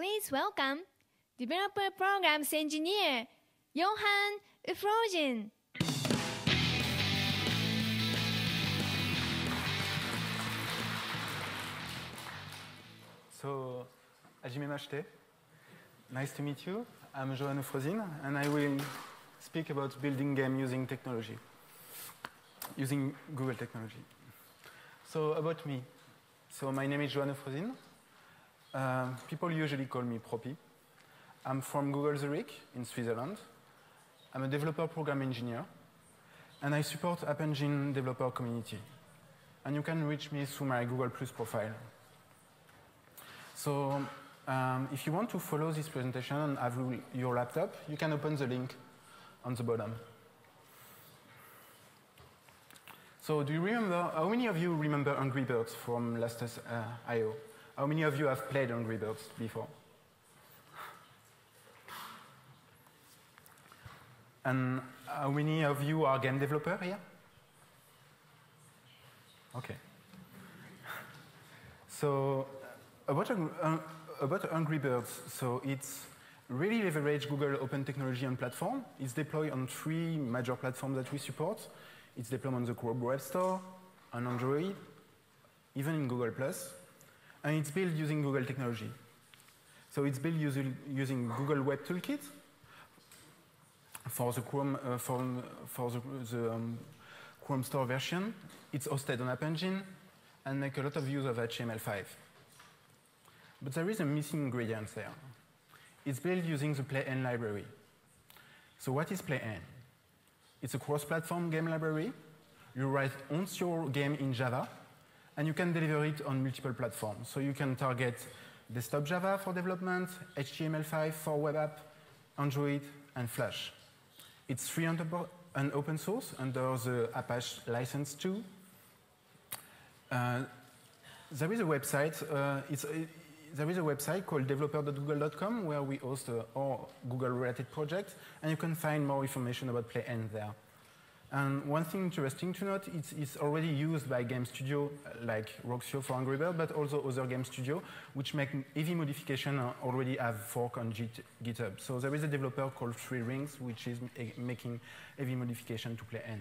Please welcome Developer Programs Engineer Johan Euphrosine. So, Hajime nice to meet you. I'm Johan Euphrosine, and I will speak about building game using technology, using Google technology. So, about me. So, my name is Johan Euphrosine. Uh, people usually call me Propi. I'm from Google Zurich in Switzerland. I'm a developer program engineer, and I support App Engine developer community. And you can reach me through my Google Plus profile. So um, if you want to follow this presentation and have your laptop, you can open the link on the bottom. So do you remember, how many of you remember Angry Birds from last uh, I.O.? How many of you have played Angry Birds before? And how many of you are game developer here? Okay. So about, uh, about Angry Birds, so it's really leverage Google open technology and platform. It's deployed on three major platforms that we support. It's deployed on the Chrome Web Store, on Android, even in Google+, and it's built using Google technology. So it's built using, using Google Web Toolkit for the Chrome, uh, for, for the, the um, Chrome Store version. It's hosted on App Engine and make a lot of use of HTML5. But there is a missing ingredient there. It's built using the PlayN library. So what is PlayN? It's a cross-platform game library. You write once your game in Java, and you can deliver it on multiple platforms. So you can target desktop Java for development, HTML5 for web app, Android, and Flash. It's free and open source under the Apache license too. Uh, there is a website. Uh, it's, there is a website called developer.google.com where we host uh, all Google-related projects, and you can find more information about PlayN there. And one thing interesting to note, it's, it's already used by game studio uh, like Rovio for Angry Bird, but also other game studio, which make heavy modification uh, already have fork on GitHub. So there is a developer called Three Rings, which is making heavy modification to PlayN.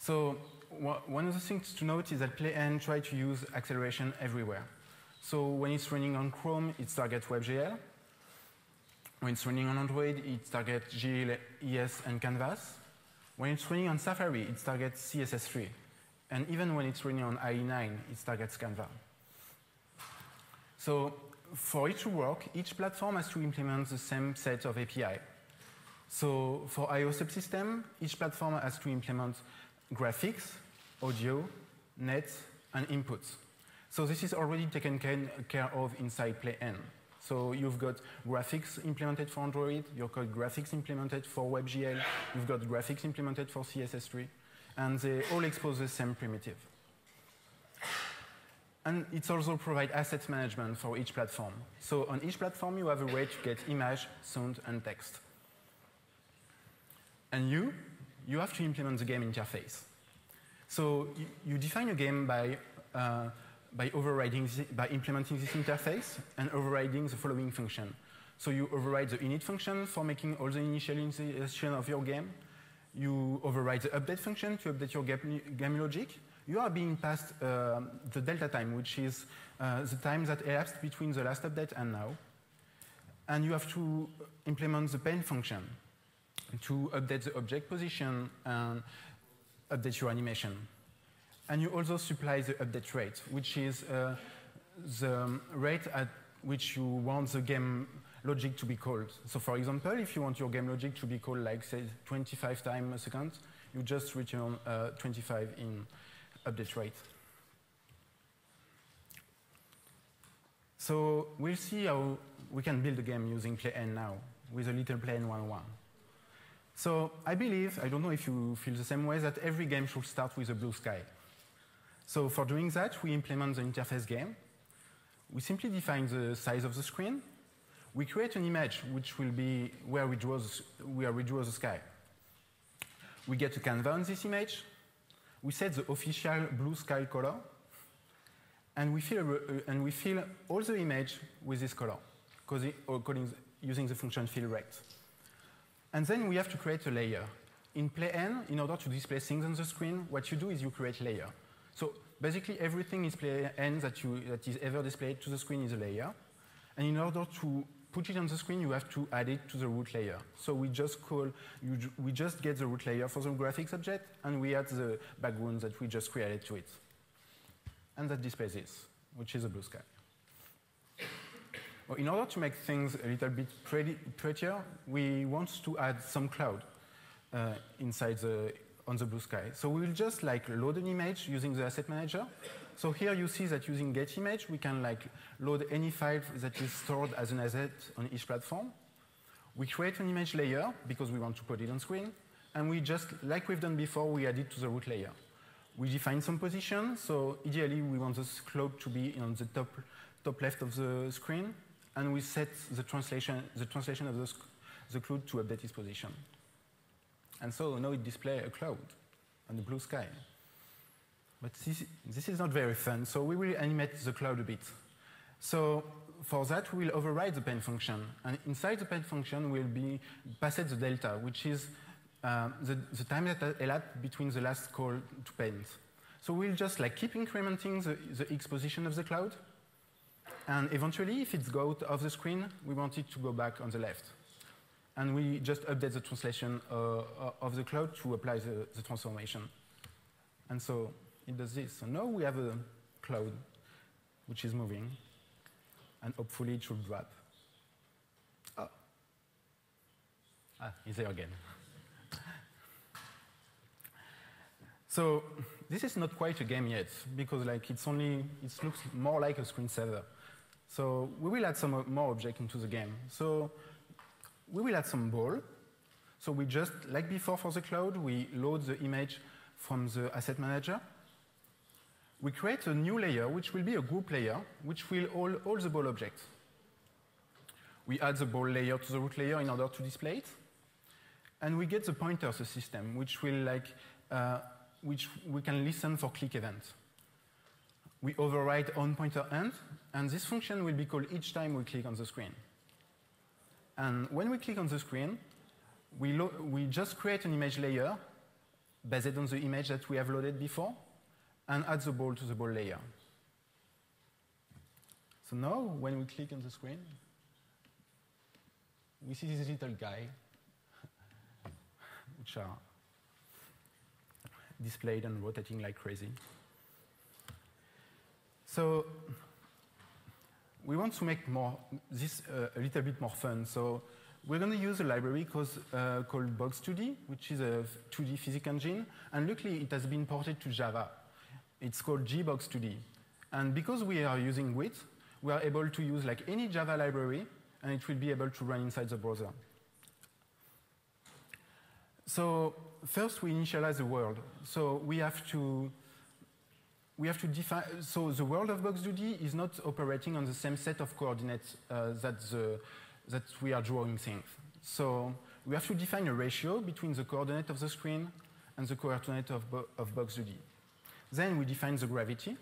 So one of the things to note is that PlayN try to use acceleration everywhere. So when it's running on Chrome, it targets WebGL. When it's running on Android, it targets GLES and Canvas. When it's running on Safari, it targets CSS3. And even when it's running on IE9, it targets Canva. So for it to work, each platform has to implement the same set of API. So for I.O. subsystem, each platform has to implement graphics, audio, net, and inputs. So this is already taken care of inside PlayN. So you've got graphics implemented for Android, you've got graphics implemented for WebGL, you've got graphics implemented for CSS3, and they all expose the same primitive. And it also provides asset management for each platform. So on each platform, you have a way to get image, sound, and text. And you, you have to implement the game interface. So you, define a game by uh, by overriding, by implementing this interface and overriding the following function. So you override the init function for making all the initialization of your game. You override the update function to update your game logic. You are being passed uh, the delta time, which is uh, the time that elapsed between the last update and now. And you have to implement the paint function to update the object position and update your animation. And you also supply the update rate, which is uh, the rate at which you want the game logic to be called. So for example, if you want your game logic to be called like say 25 times a second, you just return uh, 25 in update rate. So we'll see how we can build a game using PlayN now with a little PlayN 1.1. So I believe, I don't know if you feel the same way, that every game should start with a blue sky. So for doing that, we implement the interface game. We simply define the size of the screen. We create an image, which will be where we draw the, where we draw the sky. We get a canvas on this image. We set the official blue sky color. and we fill, uh, and we fill all the image with this color, using the function fill rect. And then we have to create a layer. In PlayN, in order to display things on the screen, what you do is you create a layer. So basically everything is N that, you, that is ever displayed to the screen is a layer. And in order to put it on the screen, you have to add it to the root layer. So we just call, you, we just get the root layer for the graphics object, and we add the background that we just created to it. And that displays this, which is a blue sky. Well, in order to make things a little bit pretty, prettier, we want to add some cloud uh, inside the, on the blue sky. So we will just like load an image using the asset manager, so here you see that using get image, we can like load any file that is stored as an asset on each platform. We create an image layer because we want to put it on screen. And we just, like we've done before, we add it to the root layer. We define some position. So ideally, we want this cloud to be on the top, top left of the screen. And we set the translation, the translation of the, the cloud to update its position. And so now it displays a cloud on the blue sky. But this, this is not very fun, so we will animate the cloud a bit. So for that, we will override the paint function. And inside the paint function will be passed the delta, which is uh, the, the, time that elapsed between the last call to paint. So we'll just like keep incrementing the, the x position of the cloud. And eventually, if it's go out of the screen, we want it to go back on the left. And we just update the translation uh, of the cloud to apply the, the transformation. And so it does this. So now we have a cloud which is moving, and hopefully it should drop. Oh. Ah, he's there again. so this is not quite a game yet, because like it's only, it looks more like a screensaver. So we will add some more object into the game. So we will add some ball. So we just, like before for the cloud, we load the image from the asset manager we create a new layer, which will be a group layer, which will hold all the ball objects. We add the ball layer to the root layer in order to display it. And we get the pointers system, which will like, uh, which we can listen for click events. We override on pointer end, and this function will be called each time we click on the screen. And when we click on the screen, we, we just create an image layer based on the image that we have loaded before, and add the ball to the ball layer. So now, when we click on the screen, we see this little guy, which are displayed and rotating like crazy. So we want to make more this uh, a little bit more fun. So we're going to use a library uh, called Box2D, which is a 2D physics engine. And luckily, it has been ported to Java. It's called JBox2D. And because we are using GWT, we are able to use like any Java library, and it will be able to run inside the browser. So first, we initialize the world. So we have to we have to define. So the world of Box2D is not operating on the same set of coordinates uh, that the that we are drawing things. So we have to define a ratio between the coordinate of the screen and the coordinate of, of Box2D. Then we define the gravity,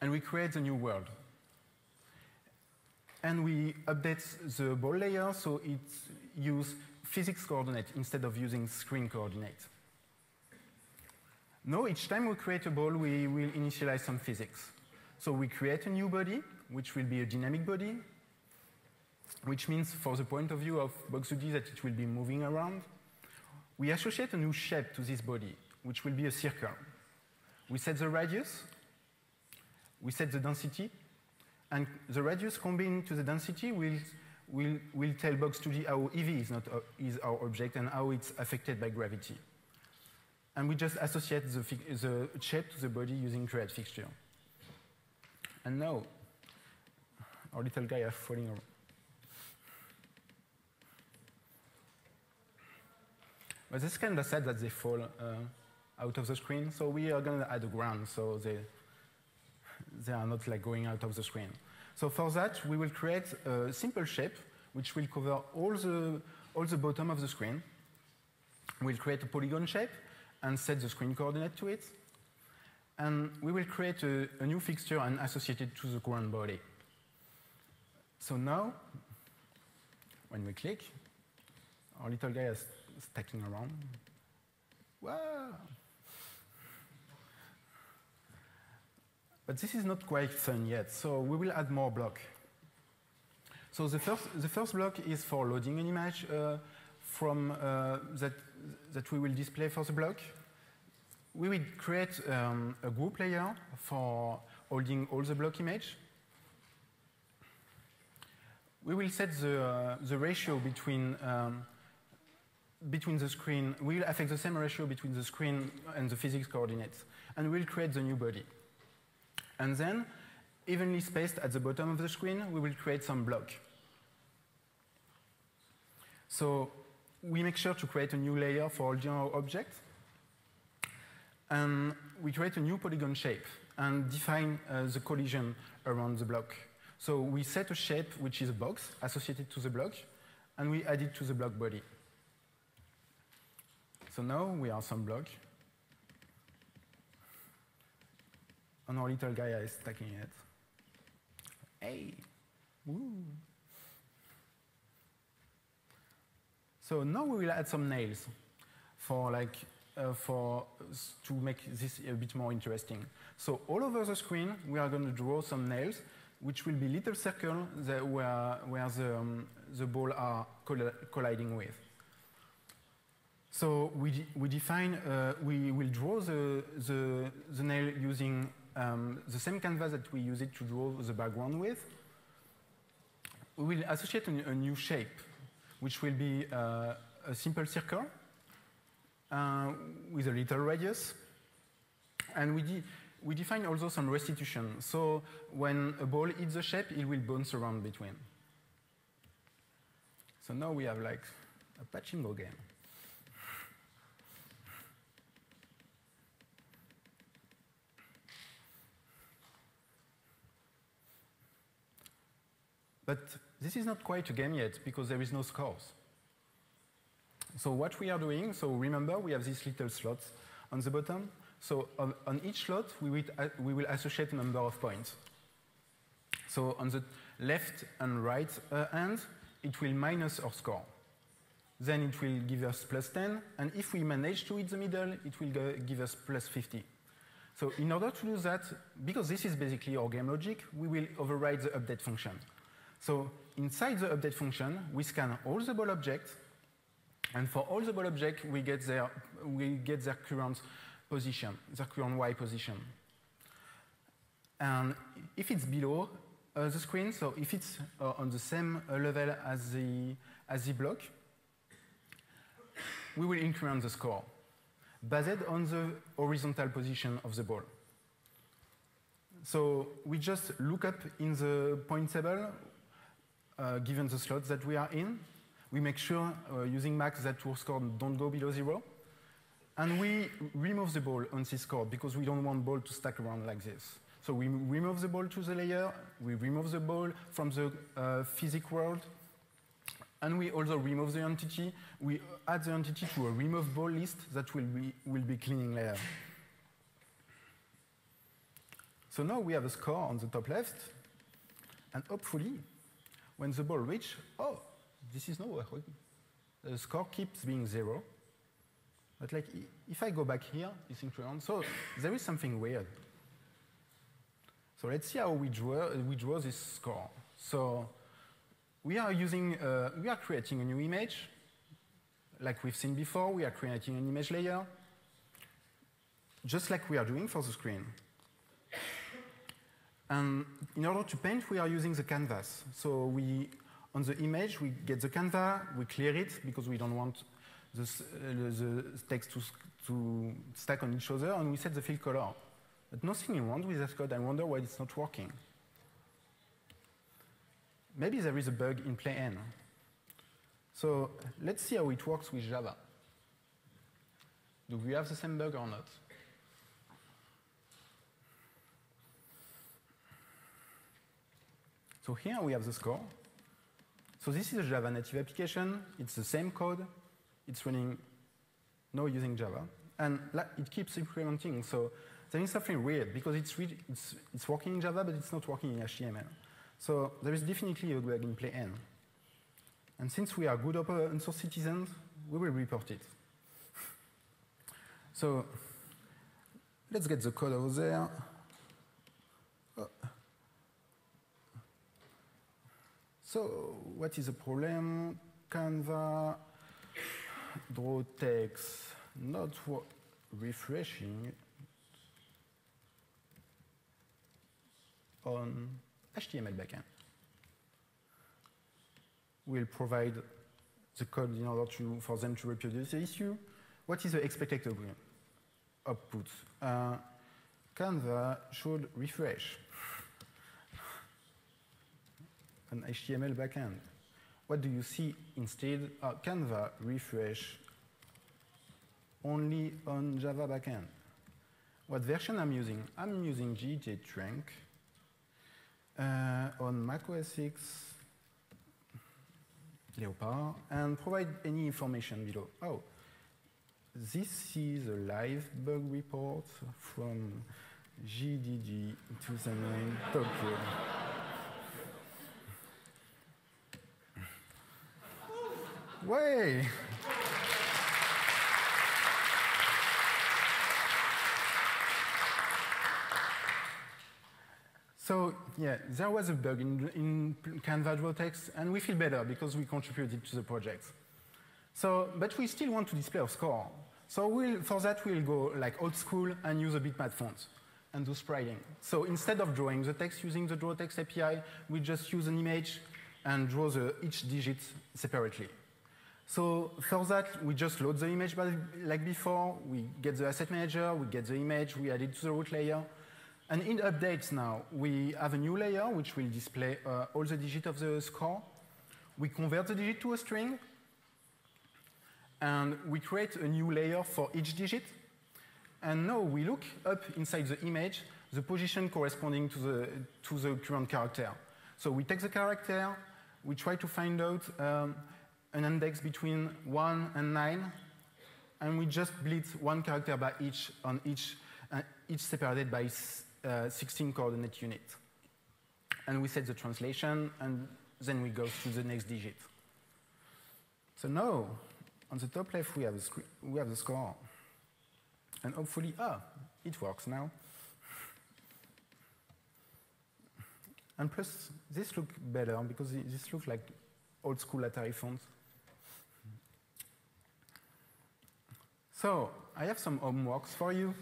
and we create the new world. And we update the ball layer so it uses physics coordinate instead of using screen coordinate. Now, each time we create a ball, we will initialize some physics. So we create a new body, which will be a dynamic body, which means for the point of view of Box2D that it will be moving around. We associate a new shape to this body which will be a circle. We set the radius, we set the density, and the radius combined to the density will, will, will tell Box2D how heavy is, not, uh, is our object and how it's affected by gravity. And we just associate the, the shape to the body using create fixture. And now, our little guy is falling around. But this kind of sad that they fall. Uh, out of the screen. So we are going to add a ground so they, they are not like going out of the screen. So for that, we will create a simple shape which will cover all the, all the bottom of the screen. We'll create a polygon shape and set the screen coordinate to it. And we will create a, a new fixture and associate it to the current body. So now, when we click, our little guy is stacking around. Wow! But this is not quite fun yet, so we will add more block. So the first, the first block is for loading an image uh, from uh, that, that we will display for the block. We will create um, a group layer for holding all the block image. We will set the, uh, the ratio between, um, between the screen, we will affect the same ratio between the screen and the physics coordinates, and we'll create the new body. And then, evenly spaced at the bottom of the screen, we will create some block. So we make sure to create a new layer for all our objects. And we create a new polygon shape and define uh, the collision around the block. So we set a shape which is a box associated to the block, and we add it to the block body. So now we have some block. And our little guy is stacking it. Hey! Woo! So now we will add some nails for like uh, for to make this a bit more interesting. So all over the screen, we are going to draw some nails, which will be little circles where, where the, um, the ball are colliding with. So we, we define, uh, we will draw the, the, the nail using um, the same canvas that we use it to draw the background with. We will associate a, a new shape which will be uh, a simple circle uh, with a little radius. And we, de we define also some restitution. So when a ball hits the shape, it will bounce around between. So now we have like a pachinko game. But this is not quite a game yet because there is no scores. So what we are doing, so remember we have these little slots on the bottom. So on, on each slot, we will, we will associate a number of points. So on the left and right uh, end, it will minus our score. Then it will give us plus 10, and if we manage to hit the middle, it will give us plus 50. So in order to do that, because this is basically our game logic, we will override the update function. So inside the update function, we scan all the ball objects, and for all the ball objects, we get their, we get their current position, their current Y position. And if it's below uh, the screen, so if it's uh, on the same uh, level as the, as the block, we will increment the score based on the horizontal position of the ball. So we just look up in the point table uh, given the slots that we are in. We make sure, uh, using max, that our score don't go below zero. And we remove the ball on this score because we don't want ball to stack around like this. So we remove the ball to the layer, we remove the ball from the uh, physics world, and we also remove the entity. We add the entity to a remove ball list that will be, will be cleaning layer. So now we have a score on the top left, and hopefully when the ball reaches, oh, this is no The score keeps being zero. But like, if I go back here, it's increment. So there is something weird. So let's see how we draw, we draw this score. So we are using, uh, we are creating a new image. Like we've seen before, we are creating an image layer, just like we are doing for the screen. And in order to paint, we are using the canvas. So we, on the image, we get the canvas, we clear it because we don't want the, uh, the text to, to stack on each other, and we set the fill color. But nothing is wrong with that code. I wonder why it's not working. Maybe there is a bug in PlayN. So let's see how it works with Java. Do we have the same bug or not? So here we have the score. So this is a Java native application. It's the same code. It's running no using Java. And it keeps incrementing. So there is something weird because it's, it's, it's working in Java, but it's not working in HTML. So there is definitely a bug in PlayN. And since we are good open source citizens, we will report it. so let's get the code over there. So what is the problem? Canva draw text not refreshing on HTML backend. We'll provide the code in order to, for them to reproduce the issue. What is the expected output? Uh, Canva should refresh an HTML backend. What do you see instead? Uh, Canva refresh only on Java backend. What version I'm using? I'm using GJ Trunk uh, on Mac OS X Leopard and provide any information below. Oh, this is a live bug report from GDG 2009 Tokyo. Way! So yeah, there was a bug in, in Canva text, and we feel better because we contributed to the project. So, but we still want to display our score. So we'll, for that, we'll go like old school and use a bitmap font and do spriting. So instead of drawing the text using the draw text API, we just use an image and draw the, each digit separately. So for that, we just load the image like before. We get the asset manager, we get the image, we add it to the root layer, and in updates now, we have a new layer which will display uh, all the digits of the score. We convert the digit to a string, and we create a new layer for each digit. And now we look up inside the image the position corresponding to the, to the current character. So we take the character, we try to find out um, an index between 1 and 9, and we just bleed one character by each on each, uh, each separated by uh, 16 coordinate unit. And we set the translation, and then we go to the next digit. So now, on the top left, we have, we have the score. And hopefully, ah, it works now. And plus, this looks better because this looks like old school Atari font. So I have some homeworks for you.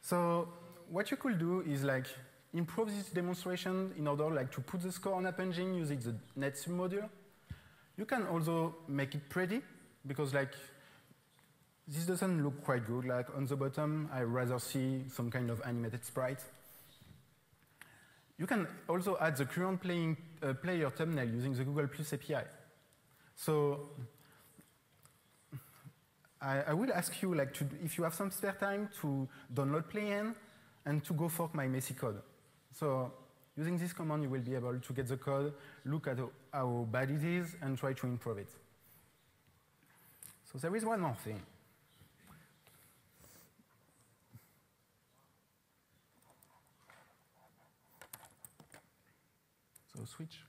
So what you could do is like improve this demonstration in order like to put the score on App Engine using the net module. You can also make it pretty because like this doesn't look quite good. Like on the bottom, I rather see some kind of animated sprite. You can also add the current playing, uh, player thumbnail using the Google Plus API. So I, I will ask you, like, to, if you have some spare time, to download PlayN and to go fork my messy code. So using this command, you will be able to get the code, look at how bad it is, and try to improve it. So there is one more thing. So switch.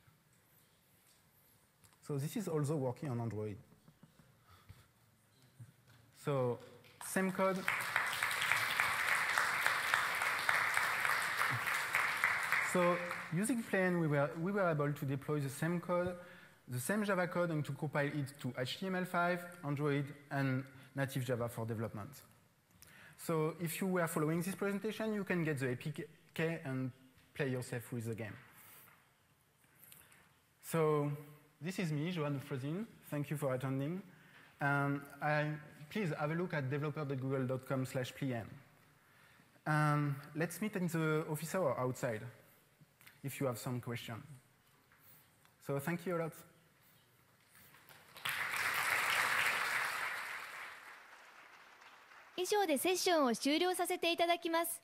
So this is also working on Android. So same code. So using PlayN, we were, we were able to deploy the same code, the same Java code, and to compile it to HTML5, Android, and native Java for development. So if you were following this presentation, you can get the APK and play yourself with the game. So this is me, Johan Euphrosine. Thank you for attending. Um, I please have a look at developer.google.com slash playn. Um, let's meet in the office hour outside if you have some question. So thank you a lot. 以上でセッションを終了させていただきます。